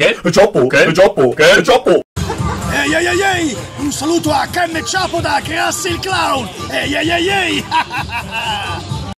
Che? È Cioppo! Che? È Cioppo! Che? È Cioppo! Ehi ehi ehi ehi! Un saluto a Ken Ciapo da Creassi il Clown! Ehi ehi ehi ehi!